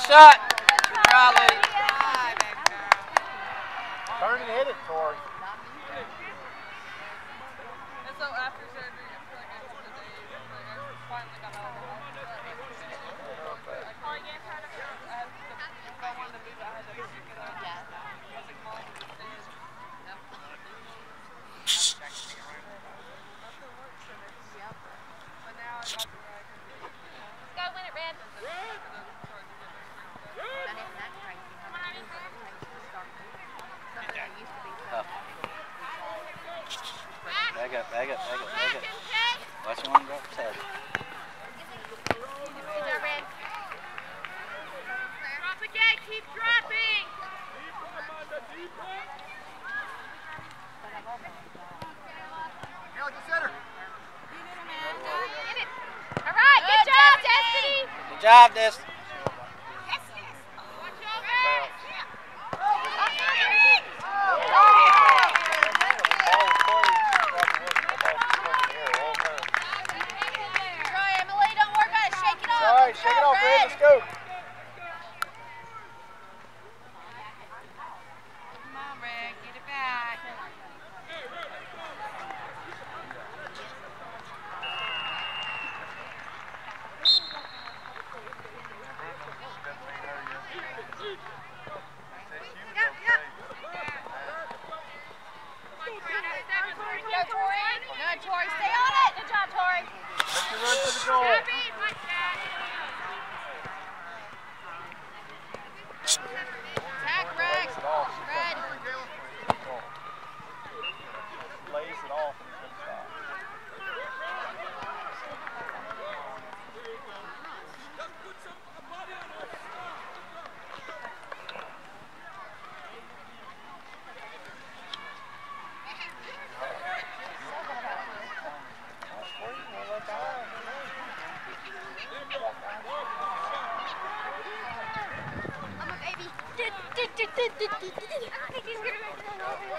shot. Riley. Turn and hit it, Tori. And so after surgery, I feel like I took the day, like I finally got out of the hospital. I had to, if I wanted to move, I had to get out. Music mom, stairs. Nothing works for me. But now I got to where I can do it. Go win it, Red. Back up, back up, back up, back up. Watch one drop his head. Good. Drop again. Keep dropping. Get it. All right. Good job, Destiny. Good job, Destiny. Watch over. Try, Emily. Don't worry about it. Shake it off. All right, Good shake it job, off, Red. Let's go. Come on, Rick, get it back. Go, Tori. Good, Tori. Stay on it. Good job, Tori. Make your run to the goal. Attack, Rex. Red. Lays it off and he's gonna stop. I'm a baby. You should stay on the side. Robbie. I saw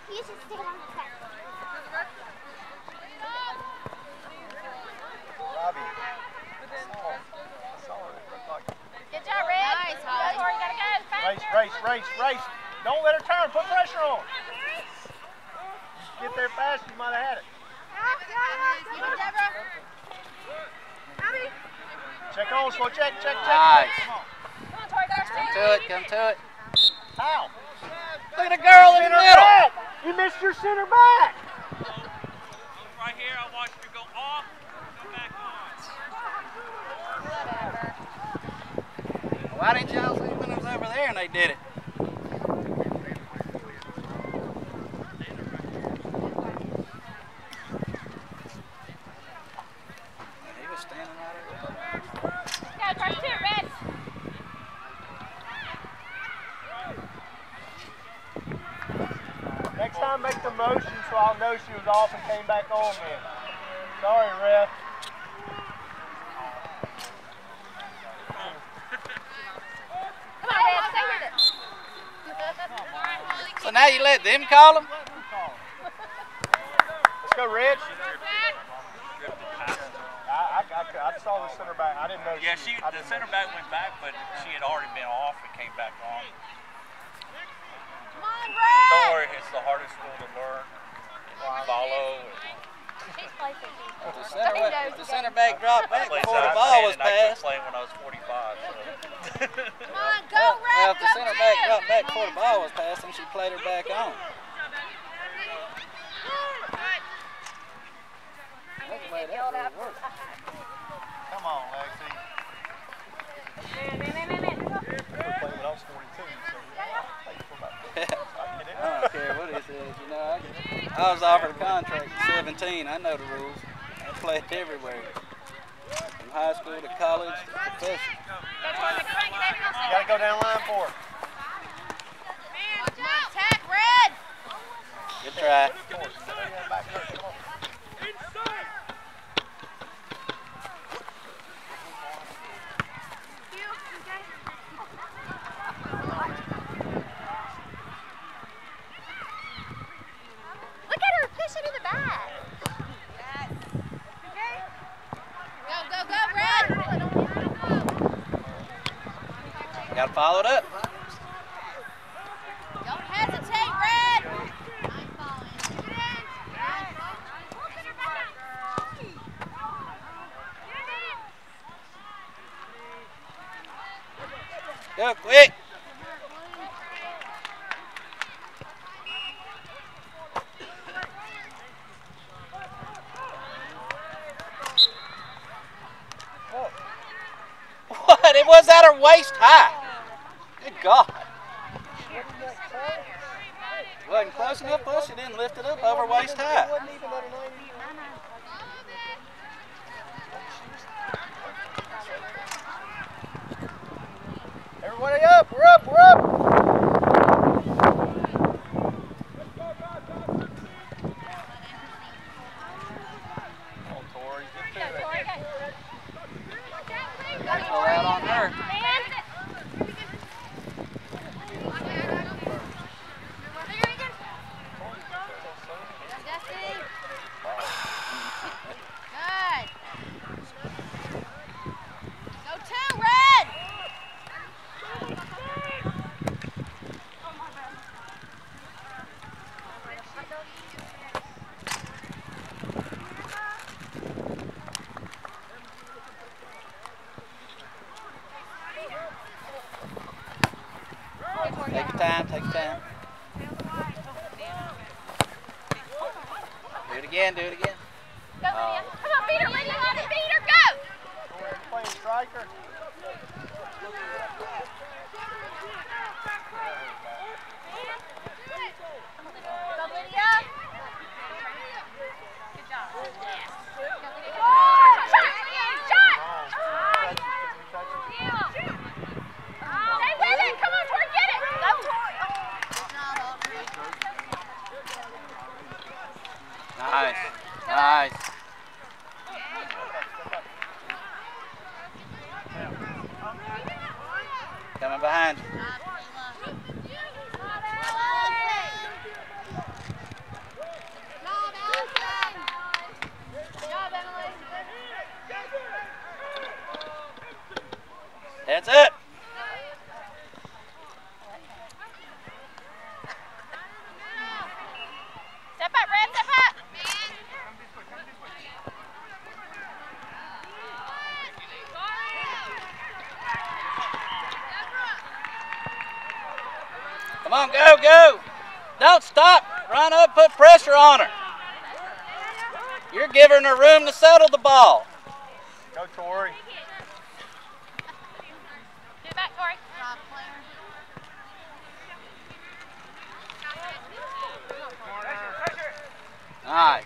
it. It looked like Good job, Red. Nice, Holly. Go, Tori. Gotta go. Race, Faster. race, race, race. Don't let her turn. Put pressure on. Get there fast, you might have had it. Keep Deborah. Check on, slow check, check, check. Nice. Come on. Come on, Tori. Come to it, come to it. How? Look at the girl in the middle. back. You missed your center back. Right here, I watched you go off, go back on. Why didn't y'all see when it was over there and they did it? He was standing right over there. Go, Tori. Two, Red. Next time, make the motion so I'll know she was off and came back on then. Sorry, ref. Come on, Red. Stay with it. So now you let them call him? Let's go, Rich. I, I, I, I saw the center back. I didn't know. Yeah, she, I the center know back went back, but she had already been off and came back on. Come on, Don't worry, it's the hardest rule to learn. Follow. The center, the center back dropped back Plays before the ball was and I quit passed. playing when I was 45. So. Come on, go, Well, Red. well, if the go, center back dropped back before the ball was passed, then she played her back on. Come on, Lexi. I was offered a contract at 17. I know the rules. I played everywhere. From high school to college to professional. You gotta go down line four. Man, attack red. Good try. Got followed up. wasn't close enough, push it in, lift it up over waist high. Everybody up, we're up, we're up. Don't stop. Run up, put pressure on her. You're giving her room to settle the ball. Go, Tori. Get back, Tori. Nice.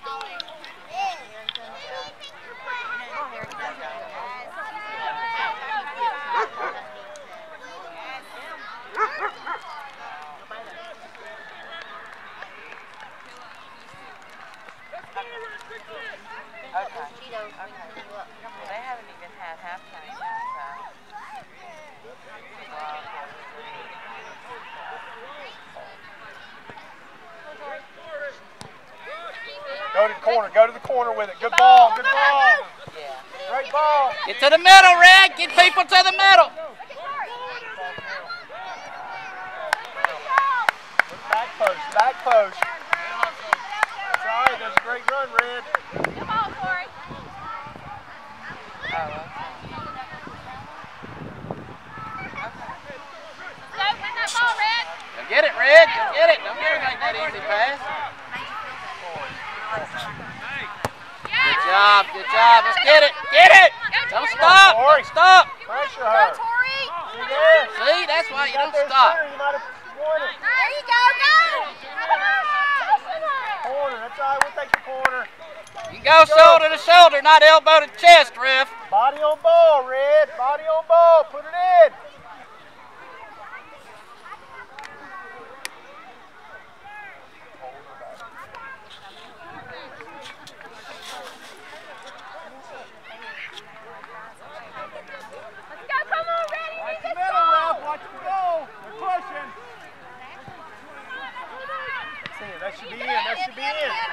Holly. Go to the corner with it. Good ball. Good ball. Great ball. Get to the middle, Red. Get people to the middle. Back post. Back post. Go shoulder to shoulder, not elbow to chest, Riff. Body on ball, Red. Body on ball. Put it in. That should be in. That should be in.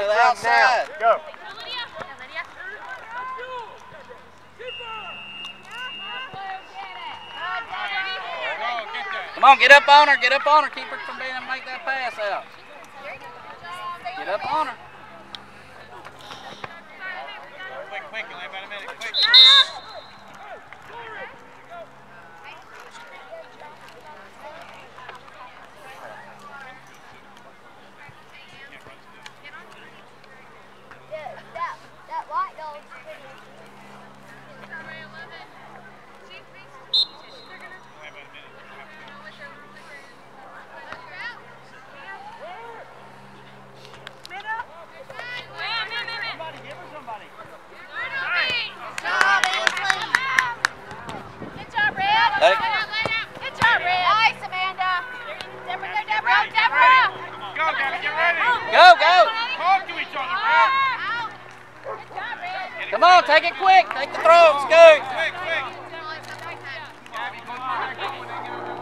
To the Run outside. Now. Go. Come on, get up on her, get up on her. Keep her from being able to make that pass out. Get up on her. Quick, quick, you only about a minute. Quick. That, that white dog's pretty. Only about a minute. Good job, Red. Good job, Red. Nice, Amanda. Deborah, go, Deborah. Deborah. Go, Gabby, get ready. Go, go. Talk to each other, Red. Good job, Red. Come on, take it quick. Take the throw, Scoot. Quick, quick. Gabby, go through that goal and then get over.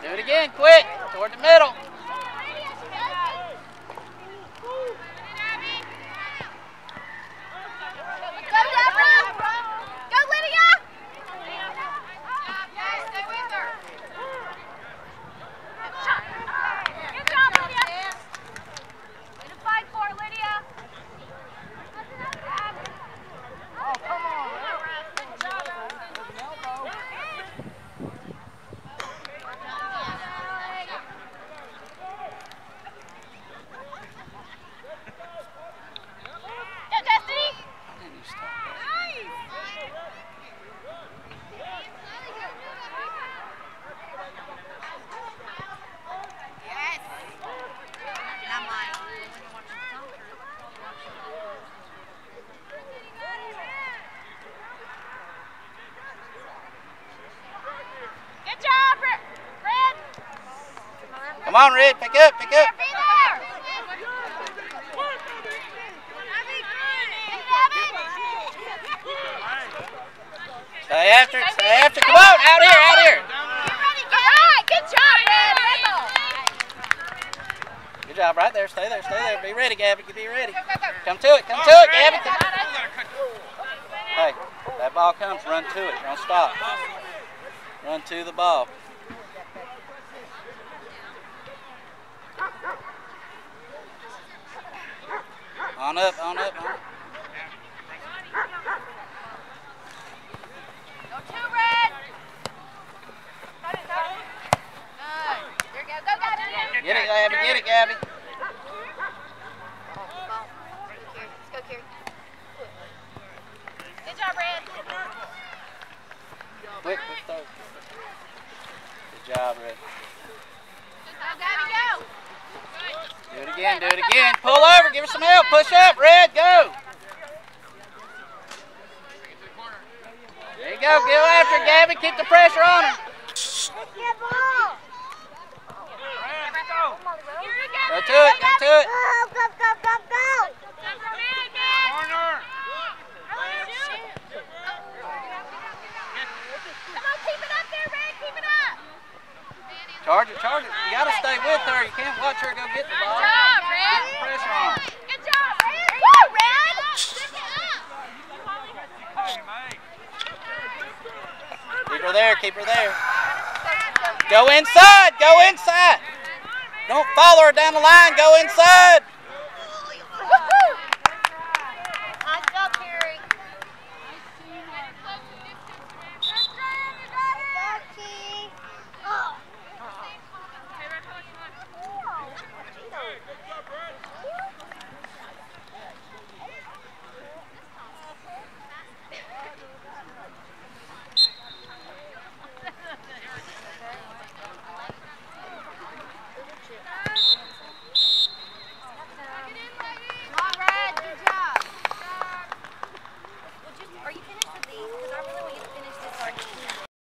Do it again, quick. Toward the middle. Go, Deborah. Go, Lydia. Stay with her. Good job, Lydia. Way to fight for it, Lydia. Oh, come on. Good job. Go, Destiny. Yes. And I'm like, when you watch the soccer, Good job, Red. Red. Come on, Red. Pick up, pick up. Be there. Stay after it, stay after it. Come on, out here, out here. Good job, Red. Good job, right there. Stay there, stay there. Be ready, Gabby. Be ready. Come to it, come to it, Gabby. Hey, that ball comes, run to it. Don't stop. Run to the ball. On up, on up, on up. Get it, Gabby, get it, Gabby. Let's go, Carrie. Good job, Red. Quick, throw. Good job, Red. Go, Gabby, go. Do it again, do it again. Pull over, give her some help. Push up, Red, go. There you go, go after her, Gabby. Keep the pressure on her. Go to it, go to it. Go, go, go, go, go. Corner. Come on, keep it up there, Red. Keep it up. Charge it, charge it. You gotta stay with her. You can't watch her go get the ball. Keep her there, keep her there. Go inside, go inside. Don't follow her down the line, go inside.